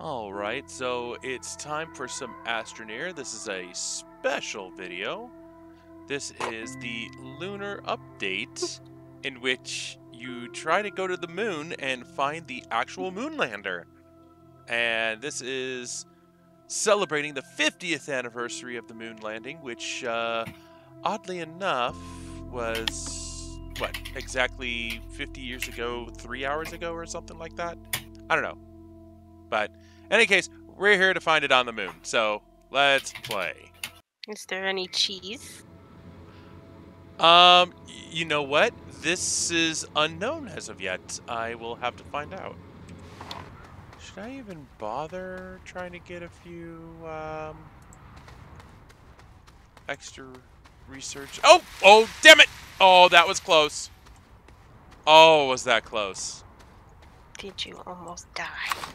Alright, so it's time for some Astroneer. This is a special video. This is the lunar update in which you try to go to the moon and find the actual moon lander. And this is celebrating the 50th anniversary of the moon landing, which, uh, oddly enough, was, what, exactly 50 years ago, three hours ago, or something like that? I don't know. But in any case, we're here to find it on the moon. So let's play. Is there any cheese? Um, you know what? This is unknown as of yet. I will have to find out. Should I even bother trying to get a few um extra research? Oh, oh, damn it! Oh, that was close. Oh, was that close? Did you almost die?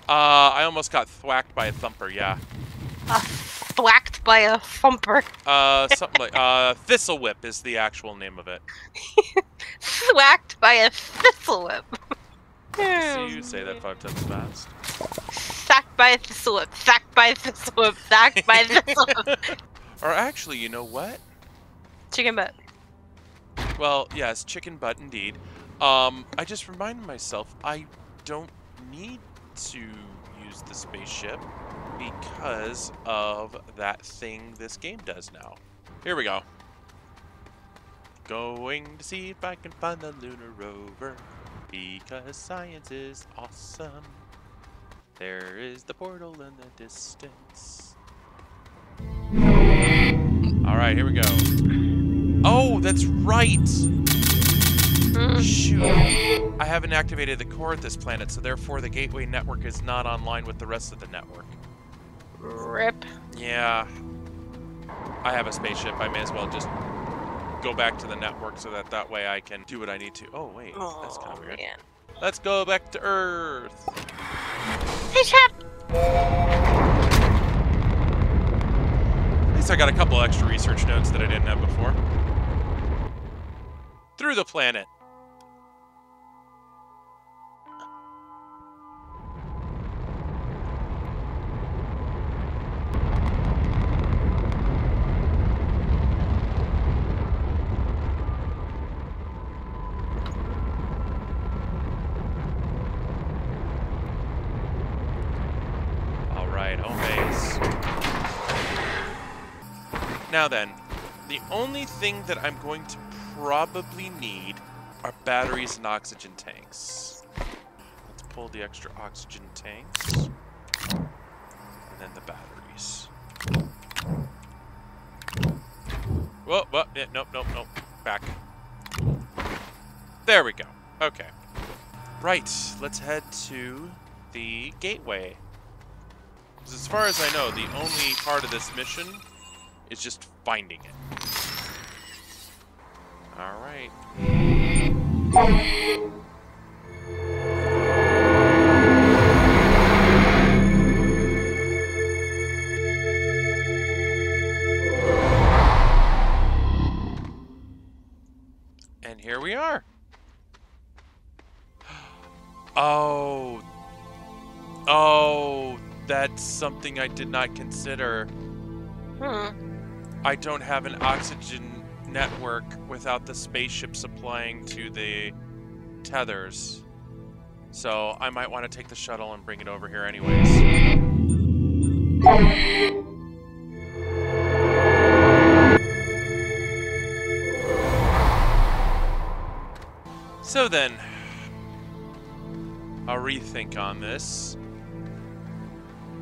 Uh, I almost got thwacked by a thumper. Yeah. Uh, thwacked by a thumper. Uh, something like uh, Thistle Whip is the actual name of it. Thwacked by a thistle whip. See you say that five times fast. Thacked by a thistle whip. thacked by a thistle whip. thacked by a thistle whip. Or actually, you know what? Chicken butt. Well, yes, chicken butt indeed. Um, I just reminded myself I don't need to use the spaceship because of that thing this game does now. Here we go. Going to see if I can find the lunar rover because science is awesome. There is the portal in the distance. All right, here we go. Oh, that's right. Mm. Shoot. I haven't activated the core at this planet, so therefore the gateway network is not online with the rest of the network. Rip. Yeah. I have a spaceship. I may as well just go back to the network so that that way I can do what I need to. Oh, wait. Oh, That's kind of weird. man. Let's go back to Earth. Hey, chap. At least I got a couple extra research notes that I didn't have before. Through the planet. Now then, the only thing that I'm going to probably need are batteries and oxygen tanks. Let's pull the extra oxygen tanks. And then the batteries. Whoa, whoa, yeah, nope, nope, nope. Back. There we go. Okay. Right, let's head to the gateway. as far as I know, the only part of this mission is just finding it. All right. And here we are. Oh. Oh, that's something I did not consider. Hmm. I don't have an oxygen network without the spaceship supplying to the tethers. So I might want to take the shuttle and bring it over here anyways. So then, a rethink on this.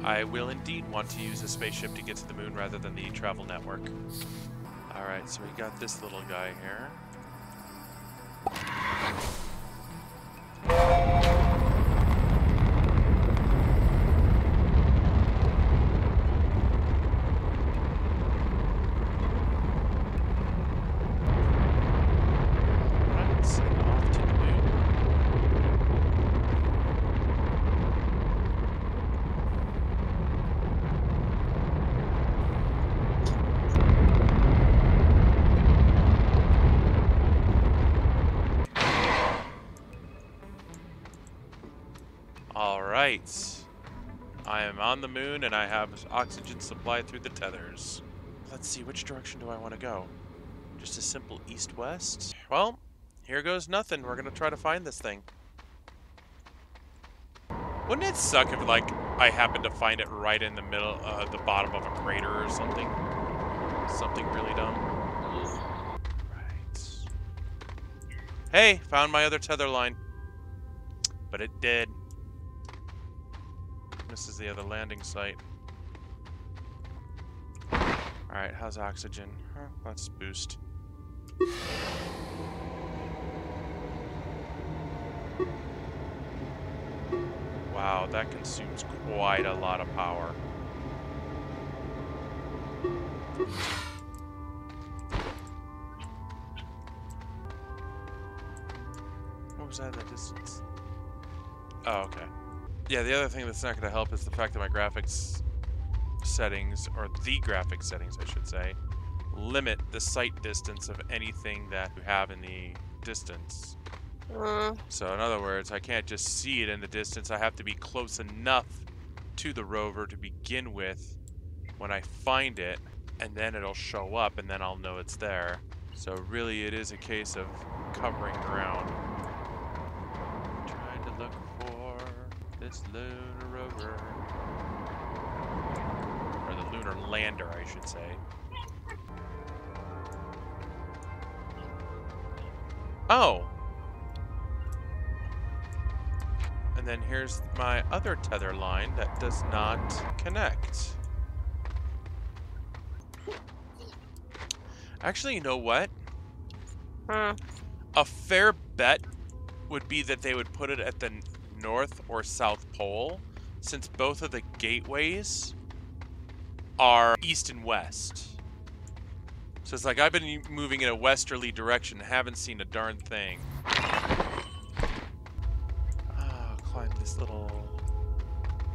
I will indeed want to use a spaceship to get to the moon rather than the travel network. Alright, so we got this little guy here. Right. I am on the moon and I have oxygen supply through the tethers. Let's see, which direction do I want to go? Just a simple east-west? Well, here goes nothing. We're gonna try to find this thing. Wouldn't it suck if, like, I happened to find it right in the middle, uh, the bottom of a crater or something? Something really dumb. Right. Hey, found my other tether line. But it did. This is the other landing site. Alright, how's oxygen? Huh, let's boost. Wow, that consumes quite a lot of power. What was that in the distance? Oh, okay. Yeah, the other thing that's not going to help is the fact that my graphics settings, or the graphics settings, I should say, limit the sight distance of anything that you have in the distance. Mm, So in other words, I can't just see it in the distance. I have to be close enough to the rover to begin with when I find it, and then it'll show up, and then I'll know it's there. So really, it is a case of covering ground. Trying to look for this lunar rover. Or the lunar lander, I should say. Oh! And then here's my other tether line that does not connect. Actually, you know what? hmm. A fair bet would be that they would put it at the north or south pole, since both of the gateways are east and west. So it's like I've been moving in a westerly direction, haven't seen a darn thing. Ah, climb this little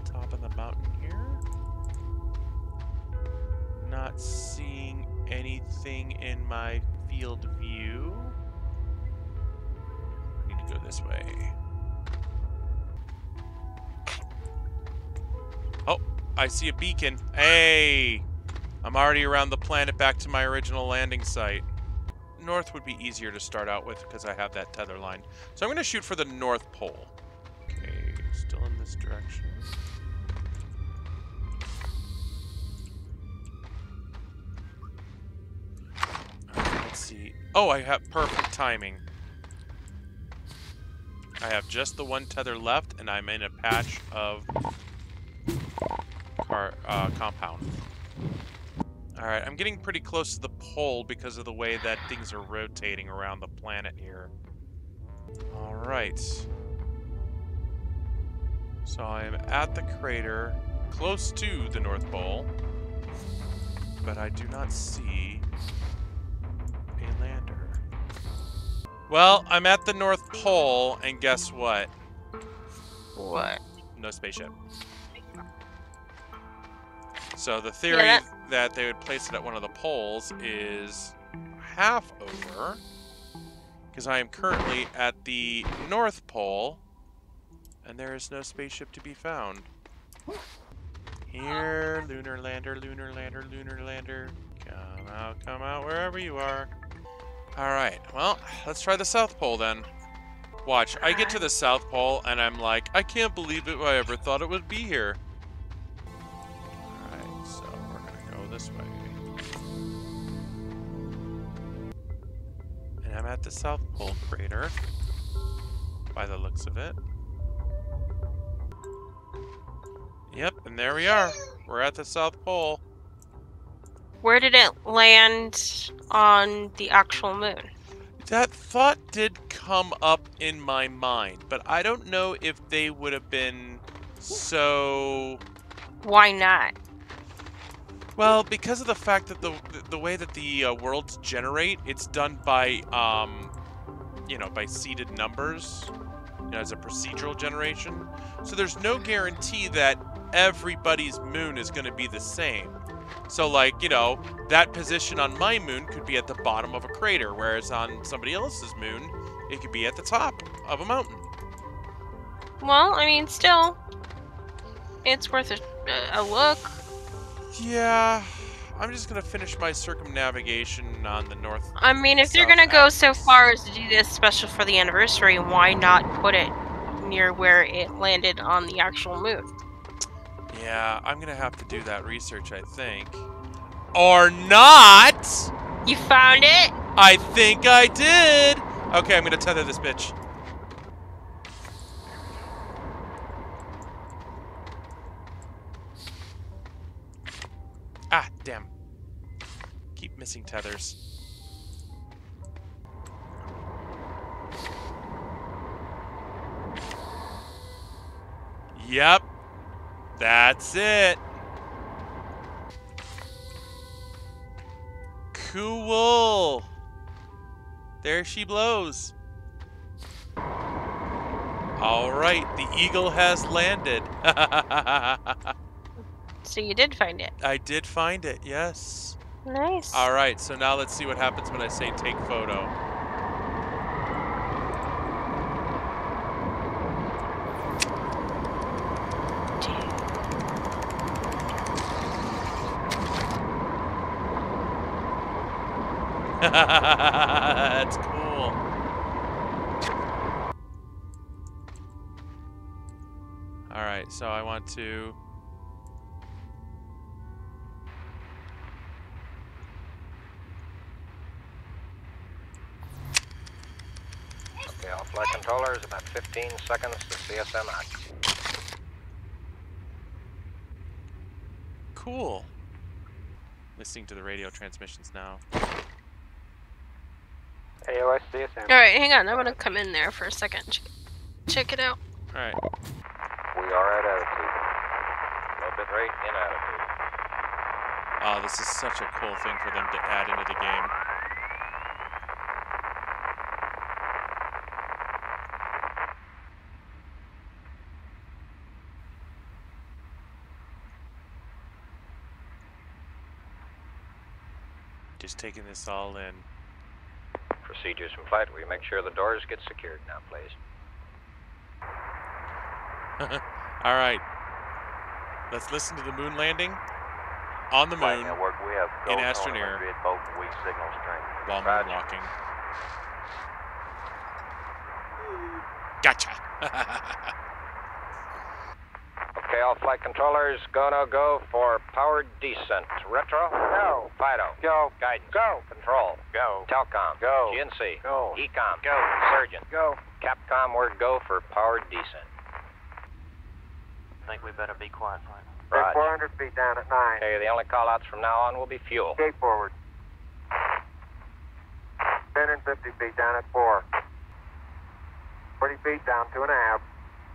top of the mountain here. Not seeing anything in my field view. I need to go this way. Oh, I see a beacon. Hey! I'm already around the planet back to my original landing site. North would be easier to start out with because I have that tether line. So I'm going to shoot for the North Pole. Okay, still in this direction. Let's see. Oh, I have perfect timing. I have just the one tether left, and I'm in a patch of car uh, compound. Alright, I'm getting pretty close to the pole because of the way that things are rotating around the planet here. Alright. So I'm at the crater, close to the North Pole, but I do not see a lander. Well, I'm at the North Pole, and guess what? What? No spaceship. So the theory that- that they would place it at one of the poles is half over, because I am currently at the North Pole, and there is no spaceship to be found. Here, lunar lander, lunar lander, lunar lander. Come out, come out, wherever you are. Alright, well, let's try the South Pole then. Watch, I get to the South Pole and I'm like, I can't believe it I ever thought it would be here. At the South Pole crater, by the looks of it. Yep, and there we are. We're at the South Pole. Where did it land on the actual moon? That thought did come up in my mind, but I don't know if they would have been so Why not? Well, because of the fact that the the way that the uh, worlds generate, it's done by um, you know, by seeded numbers, you know, as a procedural generation. So there's no guarantee that everybody's moon is going to be the same. So like, you know, that position on my moon could be at the bottom of a crater, whereas on somebody else's moon, it could be at the top of a mountain. Well, I mean, still. it's worth a, a look. Yeah, I'm just gonna finish my circumnavigation on the north. I mean, if you're gonna go so far as to do this special for the anniversary, why not put it near where it landed on the actual moon? Yeah, I'm gonna have to do that research, I think. Or not! You found it? I think I did! Okay, I'm gonna tether this bitch. Damn. Keep missing tethers. Yep. That's it. Cool. There she blows. All right, the eagle has landed. So you did find it. I did find it, yes. Nice. All right, so now let's see what happens when I say take photo. That's cool. All right, so I want to. 15 seconds to CSM out. Cool. Listening to the radio transmissions now. Oh, AOS CSM. All right, hang on. I'm gonna come in there for a second. Check, check it out. All right. We are at attitude. Low bit rate in altitude. Oh, this is such a cool thing for them to add into the game. Just taking this all in. Procedures from flight, we make sure the doors get secured now, please. all right. Let's listen to the moon landing on the moon network, we have in Astroneer. both weak signal strength. while moonwalking. Gotcha. Okay, all flight controllers, gonna go for powered descent. Retro? Go. Fido? Go. Guidance? Go. Control? Go. Telcom? Go. GNC? Go. EECOM? Go. Surgeon? Go. Capcom, word go for powered descent. I think we better be quiet, Frank. Right. 400 feet down at 9. Okay, the only call outs from now on will be fuel. Gate forward. 10 and 50 feet down at 4. 40 feet down, 2.5.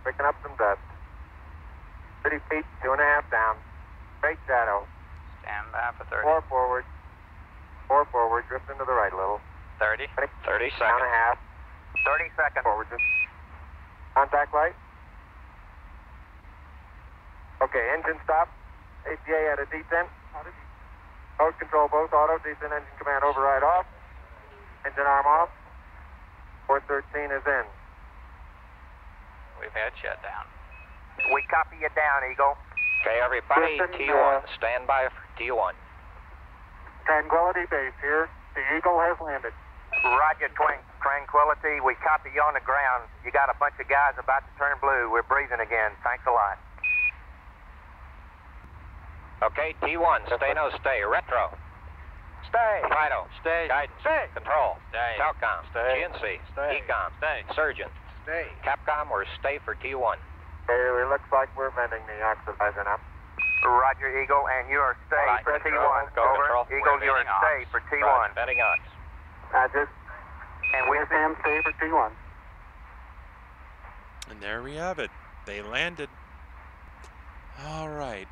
Picking up some dust. 30 feet, 2.5 down. Straight shadow. Stand by for 30. 4 forward. 4 forward, drifting to the right a little. 30. 30 Down a half. 30 seconds. Forward, just. Contact light. Okay, engine stop. ACA out of detent. Mode control both auto, descent engine command override off. Engine arm off. 413 is in. We've had shutdown. We copy you down, Eagle. Okay, everybody, Listen, T1, uh, stand by for T1. Tranquility Base here. The Eagle has landed. Roger, Twin. Tranquility. We copy you on the ground. You got a bunch of guys about to turn blue. We're breathing again. Thanks a lot. Okay, T1, stay no stay. Retro. Stay. Fido. Stay. Guidance. Stay. Control. Stay. Telcom. Stay. GNC. Stay. EECOM. Stay. Surgeon. Stay. Capcom, or stay for T1. Okay, it looks like we're venting the oxidizer now. Roger, Eagle, and you are stay Right, for control. T1. Go, Over. Eagle, We're you are venting stay for T1. Right, betting odds. Roger. And we Sam, stay for T1. And there we have it. They landed. All right.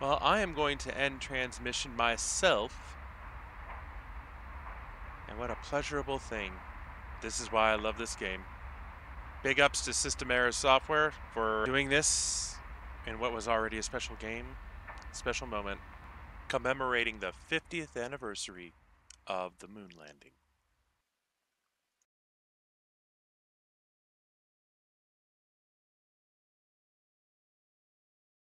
Well, I am going to end transmission myself. And what a pleasurable thing. This is why I love this game. Big ups to System Era Softworks for doing this in what was already a special game, special moment, commemorating the 50th anniversary of the moon landing.